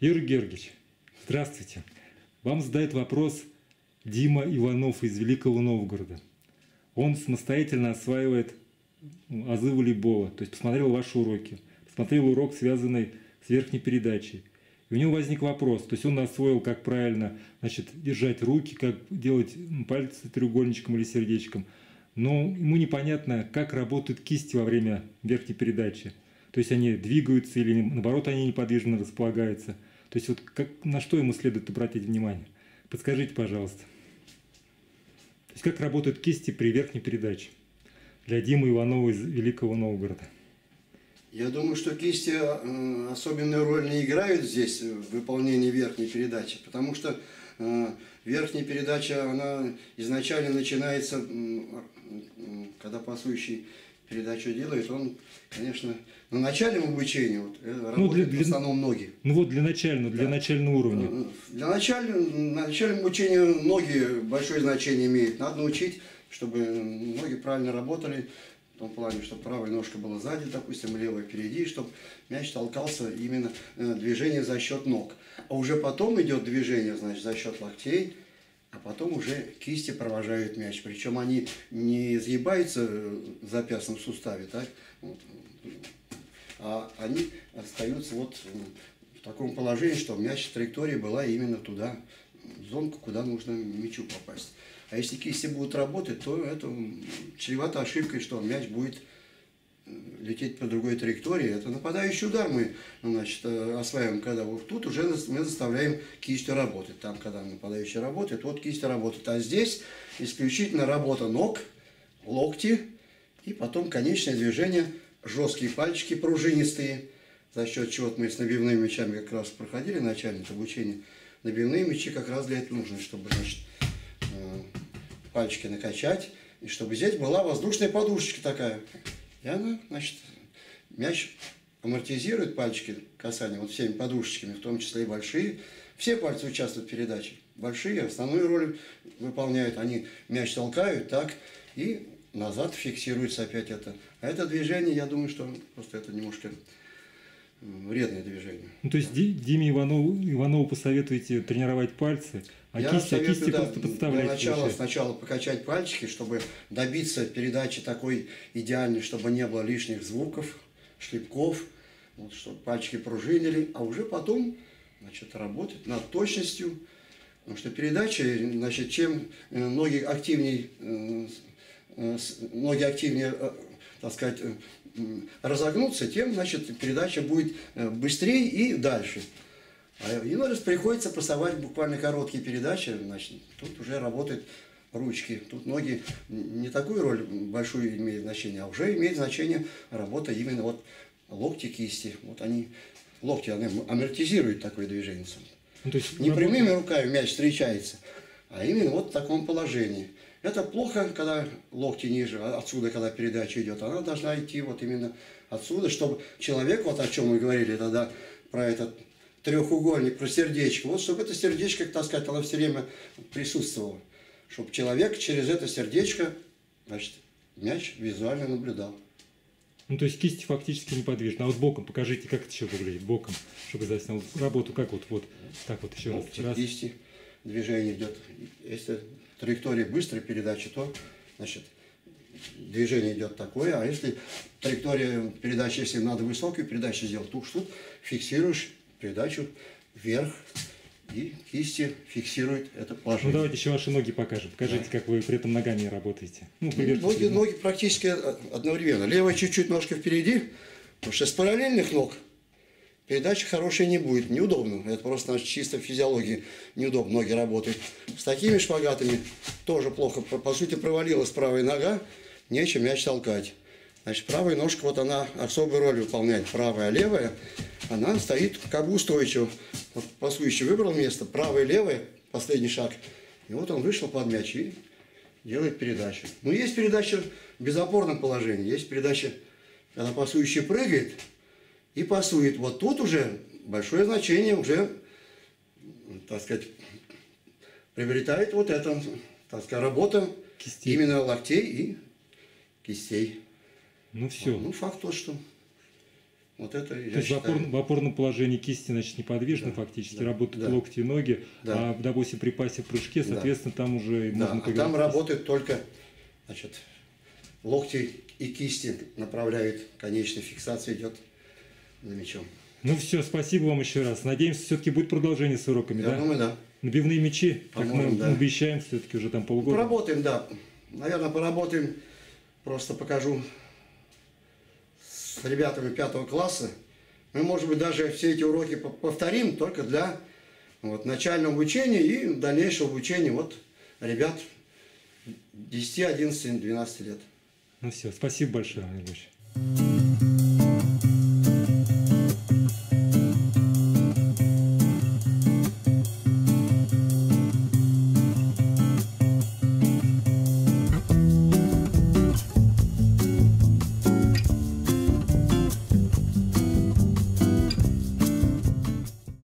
Юрий Георгиевич, здравствуйте. Вам задает вопрос Дима Иванов из Великого Новгорода. Он самостоятельно осваивает азы волейбола, то есть посмотрел ваши уроки, посмотрел урок, связанный с верхней передачей. И у него возник вопрос, то есть он освоил, как правильно значит, держать руки, как делать пальцы треугольничком или сердечком, но ему непонятно, как работают кисти во время верхней передачи. То есть они двигаются или наоборот они неподвижно располагаются. То есть вот как, на что ему следует обратить внимание? Подскажите, пожалуйста. То есть как работают кисти при верхней передаче для Димы Иванова из Великого Новгорода? Я думаю, что кисти э, особенную роль не играют здесь в выполнении верхней передачи, потому что э, верхняя передача, она изначально начинается, когда пасующий передачу делает, он, конечно, на начальном обучении вот, э, ну, работает для, в основном ноги. Ну вот для начального, для да. начального уровня. Для начального, на начальном обучении ноги большое значение имеют. Надо научить, чтобы ноги правильно работали, в том плане, чтобы правая ножка была сзади, допустим, левая впереди, чтобы мяч толкался именно э, движение за счет ног. А уже потом идет движение, значит, за счет локтей, а потом уже кисти провожают мяч. Причем они не изгибаются в запястном суставе, так? Вот. а они остаются вот в таком положении, что мяч траектория была именно туда, в зонку, куда нужно мячу попасть. А если кисти будут работать, то это чревато ошибкой, что мяч будет э, лететь по другой траектории. Это нападающий удар мы значит, э, осваиваем, когда вот тут уже мы заставляем кистью работать. Там, когда нападающий работает, вот кисть работает. А здесь исключительно работа ног, локти и потом конечное движение, жесткие пальчики пружинистые, за счет чего мы с набивными мячами как раз проходили начальное обучение. Набивные мячи как раз для этого нужны, чтобы значит, пальчики накачать, и чтобы здесь была воздушная подушечка такая. И она, значит, мяч амортизирует пальчики касания вот всеми подушечками, в том числе и большие. Все пальцы участвуют в передаче. Большие основную роль выполняют. Они мяч толкают так и назад фиксируется опять это. А это движение, я думаю, что просто это немножко вредное движение. Ну, то есть Диме Иванову, Иванову посоветуете тренировать пальцы, а Я кисти, советую, а кисти да, просто подставлять? Для начала сначала покачать пальчики, чтобы добиться передачи такой идеальной, чтобы не было лишних звуков, шлепков, вот, чтобы пальчики пружинили, а уже потом значит, работать над точностью, потому что передача, значит, чем э, ноги активнее, э, э, ноги активнее, так сказать, разогнуться, тем, значит, передача будет быстрее и дальше. А раз приходится пасовать буквально короткие передачи, значит, тут уже работают ручки. Тут ноги не такую роль большую имеют значение, а уже имеет значение работа именно вот локти, кисти. Вот они, локти, они амортизируют такое движение. Ну, то есть не работа... прямыми руками мяч встречается, а именно вот в таком положении. Это плохо, когда локти ниже, а отсюда, когда передача идет. Она должна идти вот именно отсюда, чтобы человек, вот о чем мы говорили тогда, про этот треугольник, про сердечко. Вот чтобы это сердечко, так сказать, оно все время присутствовало. Чтобы человек через это сердечко, значит, мяч визуально наблюдал. Ну, то есть кисти фактически неподвижны. А вот боком покажите, как это еще выглядит, боком, чтобы заснял работу, как вот, вот, так вот еще раз. раз. Кисти, движение идет. Если траектория быстрой передачи, то, значит, движение идет такое, а если траектория передачи, если надо высокую передачу сделать, то тут фиксируешь передачу вверх, и кисти фиксируют это положение. Ну давайте еще ваши ноги покажем. Покажите, да. как вы при этом ногами работаете. Ну, ноги, ноги практически одновременно. Левая чуть-чуть ножка впереди, потому что с параллельных ног передача хорошая не будет, неудобно. Это просто наша чисто физиология, неудобно, ноги работают. С такими шпагатами тоже плохо. По сути, провалилась правая нога, нечем мяч толкать. Значит, правая ножка, вот она особую роль выполняет, правая, левая она стоит как бы устойчиво. Вот пасующий выбрал место, правое, левое, последний шаг. И вот он вышел под мяч и делает передачу. Но есть передача в безопорном положении, есть передача, когда пасующий прыгает и пасует. Вот тут уже большое значение уже, так сказать, приобретает вот эта, так сказать, работа кистей. именно локтей и кистей. Ну все. Ну, факт тот, что Вот это, я То есть в, опор- в опорном положении кисти, значит, неподвижны Да, фактически, да, работают да. локти и ноги, Да. а, допустим, при пасе в прыжке, Да. соответственно, там уже да, можно а поиграть. там работают только значит, локти и кисти направляют, конечная фиксация идет за мячом. Ну все, спасибо вам еще раз. Надеемся, все-таки будет продолжение с уроками, Я да? думаю, да. Набивные мячи, как мы да. обещаем, все-таки уже там полгода. Поработаем, да. Наверное, поработаем. Просто покажу с ребятами пятого класса. Мы, может быть, даже все эти уроки по- повторим только для вот, начального обучения и дальнейшего обучения вот, ребят 10, 11, 12 лет. Ну все, спасибо большое, Ильич.